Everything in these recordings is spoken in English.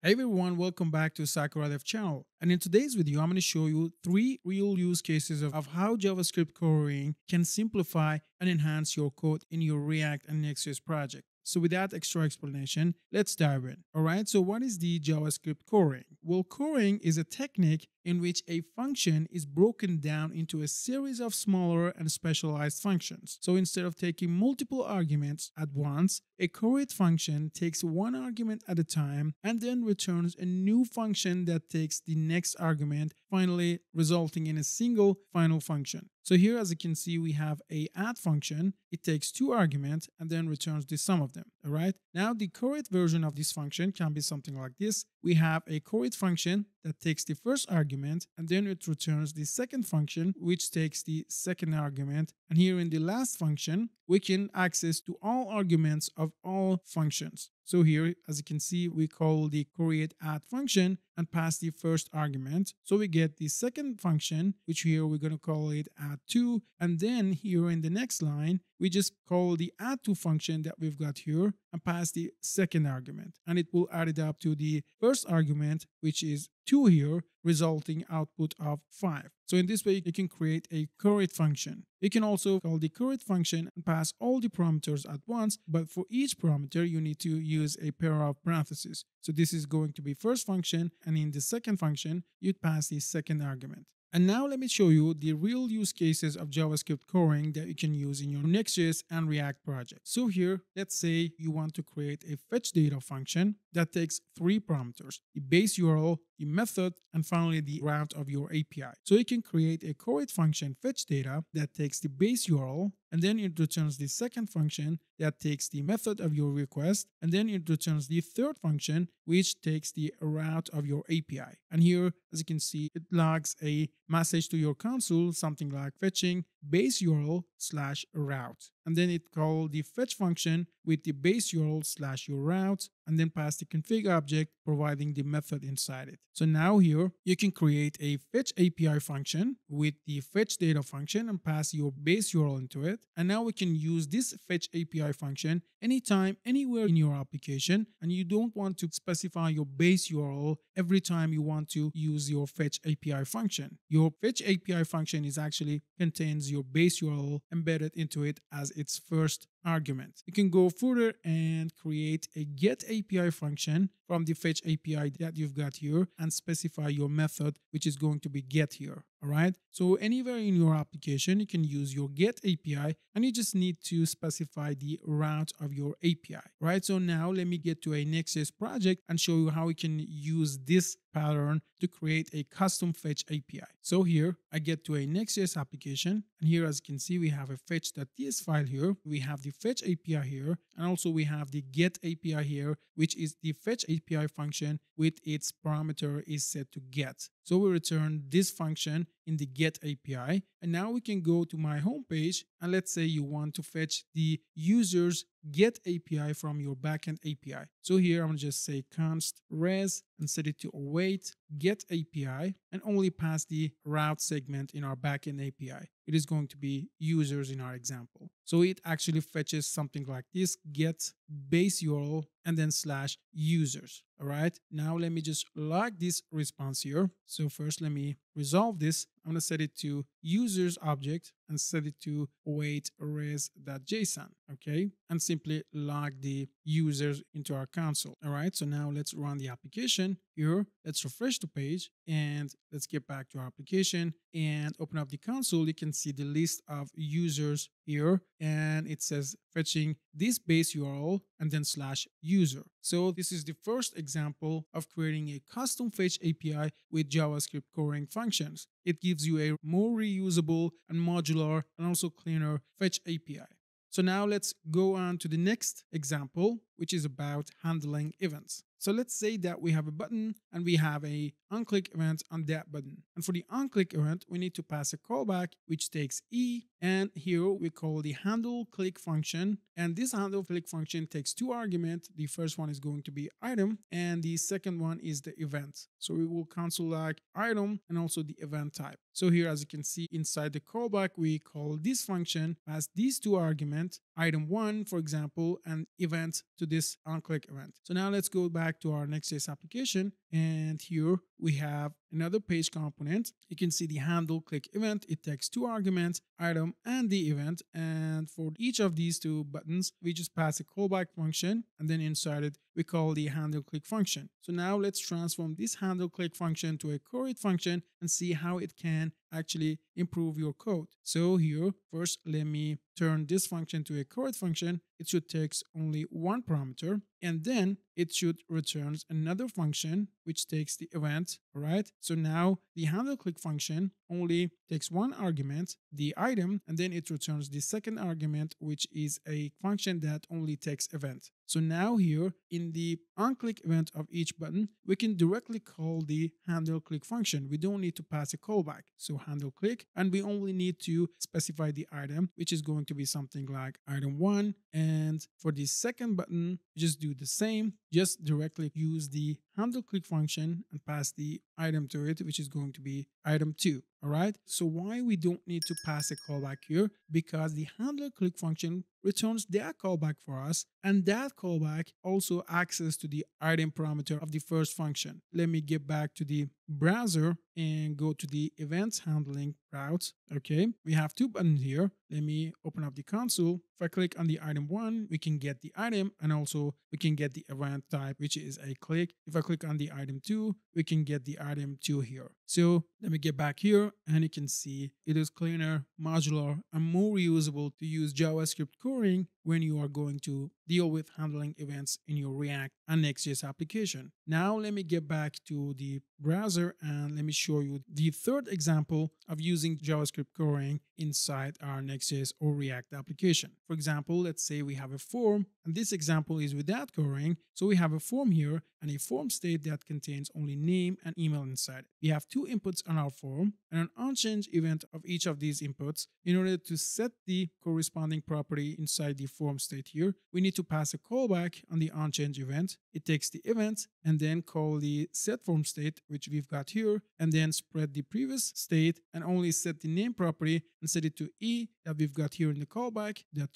Hey everyone, welcome back to Sakura Dev channel. And in today's video, I'm going to show you three real use cases of, how JavaScript currying can simplify and enhance your code in your React and Next.js project. So with that extra explanation, let's dive in. All right, so what is the JavaScript currying? Well, currying is a technique in which a function is broken down into a series of smaller and specialized functions. So instead of taking multiple arguments at once, a curried function takes one argument at a time and then returns a new function that takes the next argument, finally resulting in a single final function. So here, as you can see, we have a add function. It takes two arguments and then returns the sum of them. All right. Now the curried version of this function can be something like this. We have a curried function that takes the first argument and then it returns the second function which takes the second argument and here in the last function we can access to all arguments of all functions so here as you can see we call the create add function and pass the first argument. So we get the second function which here we're going to call it add2 and then here in the next line we just call the add2 function that we've got here and pass the second argument and it will add it up to the first argument which is 2 here resulting output of 5. So in this way you can create a curried function. You can also call the curried function and pass all the parameters at once but for each parameter you need to use a pair of parentheses. So this is going to be first function and in the second function you'd pass the second argument. And now let me show you the real use cases of JavaScript currying that you can use in your Next.js and React project. So here, let's say you want to create a fetch data function that takes three parameters, the base URL, the method, and finally the route of your API. So you can create a curried function fetch data that takes the base URL, and then it returns the second function that takes the method of your request, and then it returns the third function which takes the route of your API. And here, as you can see, it logs a message to your console, something like fetching base URL slash route. And then it call the fetch function with the base URL slash your route and then pass the config object providing the method inside it. So now here you can create a fetch API function with the fetch data function and pass your base URL into it. And now we can use this fetch API function anytime, anywhere in your application. And you don't want to specify your base URL every time you want to use your fetch API function. Your fetch API function is actually contains your base URL embedded into it as its first argument. You can go further and create a get API function from the fetch API that you've got here and specify your method, which is going to be get here. All right. So anywhere in your application, you can use your get API and you just need to specify the route of your API. Right. So now let me get to a Next.js project and show you how we can use this pattern to create a custom fetch API. So here I get to a Next.js application and here as you can see we have a fetch.ts file here. We have the fetch API here and also we have the get API here which is the fetch API function with its parameter is set to get. So we return this function in the get API. And now we can go to my homepage and let's say you want to fetch the user's get API from your backend API. So here I'm just say const res and set it to await get API and only pass the route segment in our backend API. It is going to be users in our example. So it actually fetches something like this get base URL and then slash users. All right. Now let me just log this response here. So first let me resolve this. I'm going to set it to users object and set it to await res.json. Okay. And simply log the users into our console. All right. So now let's run the application here. Let's refresh the page and let's get back to our application and open up the console. You can see the list of users here and it says fetching this base URL and then slash user. So this is the first example of creating a custom fetch API with JavaScript currying functions. It gives you a more reusable and modular and also cleaner fetch API. So now let's go on to the next example, which is about handling events. So let's say that we have a button and we have a onClick event on that button. And for the onClick event, we need to pass a callback which takes e And here we call the handle click function. And this handle click function takes two arguments. The first one is going to be item and the second one is the event. So we will console like item and also the event type. So here, as you can see inside the callback, we call this function as these two arguments, item one, for example, and event to this onClick event. So now let's go back to our Next.js application. And here we have another page component. You can see the handle click event. It takes two arguments, item and the event. And for each of these two buttons, we just pass a callback function and then inside it, we call the handle click function. So now let's transform this handle click function to a curried function and see how it can actually improve your code. So here, first let me turn this function to a curried function. It should take only one parameter and then it should return another function which takes the event, all right? So now the handle click function only takes one argument, the item, and then it returns the second argument, which is a function that only takes event. So now here in the onClick event of each button, we can directly call the handle click function. We don't need to pass a callback. So handle click, and we only need to specify the item, which is going to be something like item one. And for the second button, just do the same. Just directly use the handle click function and pass the item to it, which is going to be item two. All right. So why we don't need to pass a callback here? Because the handle click function returns that callback for us and that callback also access to the item parameter of the first function. Let me get back to the browser and go to the events handling route. Okay, we have two buttons here. Let me open up the console. If I click on the item one, we can get the item and also we can get the event type, which is a click. If I click on the item two, we can get the item two here. So let me get back here and you can see it is cleaner, modular, and more reusable to use JavaScript when you are going to deal with handling events in your React and Next.js application. Now let me get back to the browser and let me show you the third example of using JavaScript currying inside our Next.js or React application. For example, let's say we have a form and this example is without currying. So we have a form here and a form state that contains only name and email inside. We have two inputs on our form and an onChange event of each of these inputs. In order to set the corresponding property inside the form state here, we need to pass a callback on the onChange event. It takes the event and then call the set form state, which we've got here, and then spread the previous state and only set the name property and set it to E that we've got here in the callback, the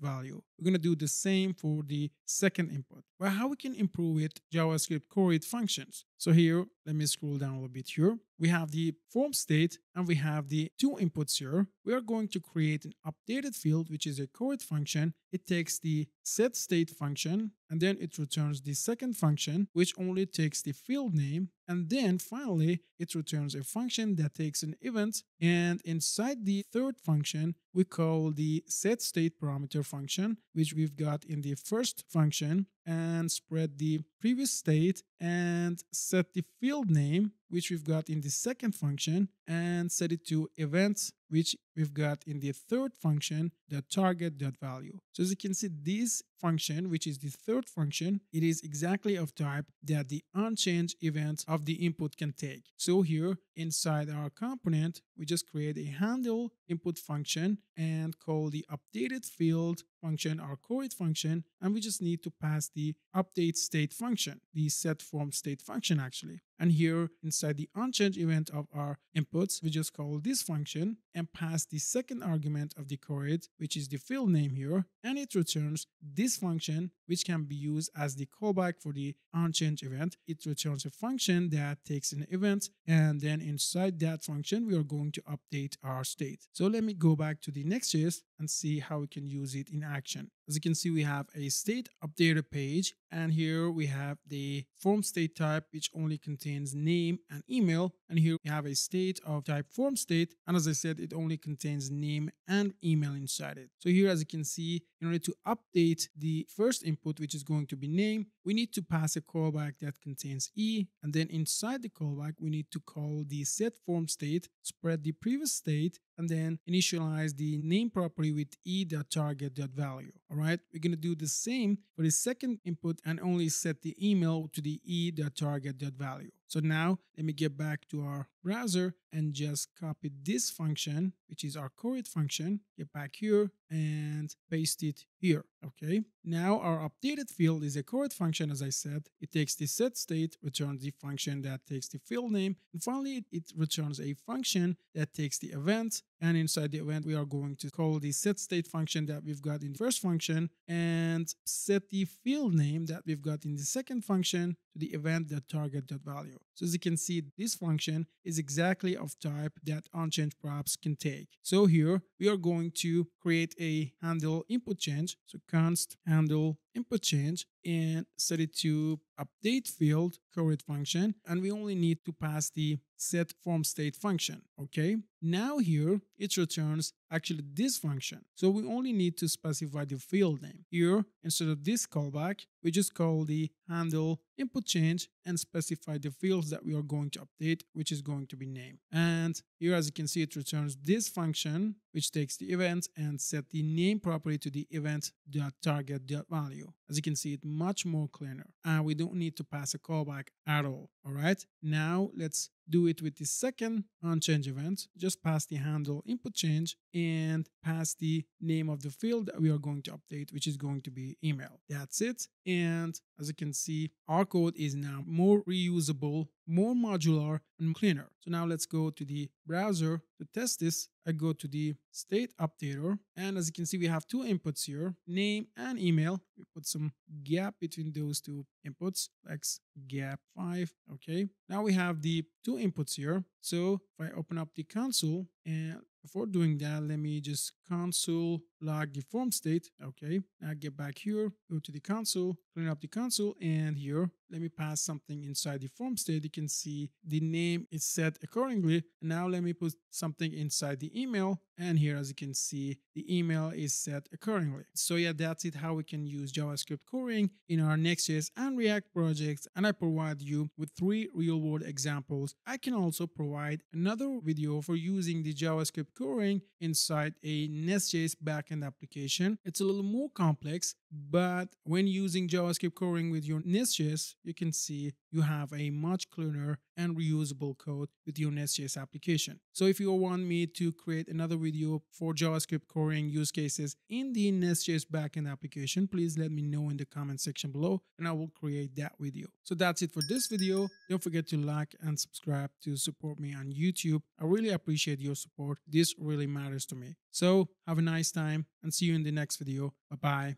value. We're going to do the same for the second input. Well, how we can improve it, JavaScript curried functions. So here, let me scroll down a little bit here. We have the form state and we have the two inputs here. We are going to create an updated field, which is a curried function. It takes the set state function and then it returns the second function, which only takes the field name. And then finally, it returns a function that takes an event. And inside the third function, we call the set state parameter function, which we've got in the first function and spread the previous state and set the field name which we've got in the second function and set it to events which we've got in the third function, the target.value. So as you can see, this function, which is the third function, it is exactly of type that the onChange event of the input can take. So here inside our component, we just create a handle input function and call the updated field function our core function, and we just need to pass the update state function, the set form state function actually. And here inside the onChange event of our inputs, we just call this function and pass the second argument of the core which is the field name here, and it returns this function, which can be used as the callback for the onChange event. It returns a function that takes an event, and then inside that function, we are going to update our state. So let me go back to the Next.js and see how we can use it in action. As you can see, we have a state updater page, and here we have the form state type, which only contains name and email. And here we have a state of type form state, and as I said, it only contains name and email inside it. So here, as you can see, in order to update the first input, which is going to be name, we need to pass a callback that contains e, and then inside the callback, we need to call the set form state, spread the previous state, and then initialize the name property with e.target.value. All right, we're going to do the same for the second input and only set the email to the e.target.value. So now let me get back to our browser and just copy this function, which is our curried function, get back here and paste it here. Okay. Now our updated field is a curried function, as I said. It takes the set state, returns the function that takes the field name, and finally it returns a function that takes the event. And inside the event, we are going to call the set state function that we've got in the first function and set the field name that we've got in the second function to the event.target.value. So as you can see, this function is exactly of type that onChange props can take. So here we are going to create a handle input change. So const handle input change and set it to update field curried function. And we only need to pass the set form state function okay? Now here it returns actually this function. So we only need to specify the field name. Here instead of this callback we just call the handle input change and specify the fields that we are going to update which is going to be name. And here as you can see it returns this function which takes the event and set the name property to the event.target.value as you can see, it's much more cleaner. And we don't need to pass a callback at all. All right. Now let's do it with the second onChange event. Just pass the handle input change and pass the name of the field that we are going to update, which is going to be email. That's it. And as you can see, our code is now more reusable, more modular, and cleaner. So now let's go to the browser to test this. I go to the state updater. And as you can see, we have two inputs here, name and email. We put some gap between those two inputs, like gap 5. Okay. Now we have the two inputs here. So if I open up the console and before doing that, let me just console log the form state. Okay, now get back here, go to the console, clean up the console, and here, let me pass something inside the form state. You can see the name is set accordingly. Now let me put something inside the email. And here, as you can see, the email is set accordingly. So yeah, that's it, how we can use JavaScript currying in our Next.js and React projects. And I provide you with three real world examples. I can also provide another video for using the JavaScript currying inside a Nest.js backend application. It's a little more complex, but when using JavaScript currying with your Nest.js, you can see you have a much cleaner and reusable code with your Nest.js application. So if you want me to create another video for JavaScript currying use cases in the Nest.js backend application, please let me know in the comment section below and I will create that video. So that's it for this video. Don't forget to like and subscribe to support me on YouTube. I really appreciate your support. This really matters to me. So have a nice time and see you in the next video. Bye bye.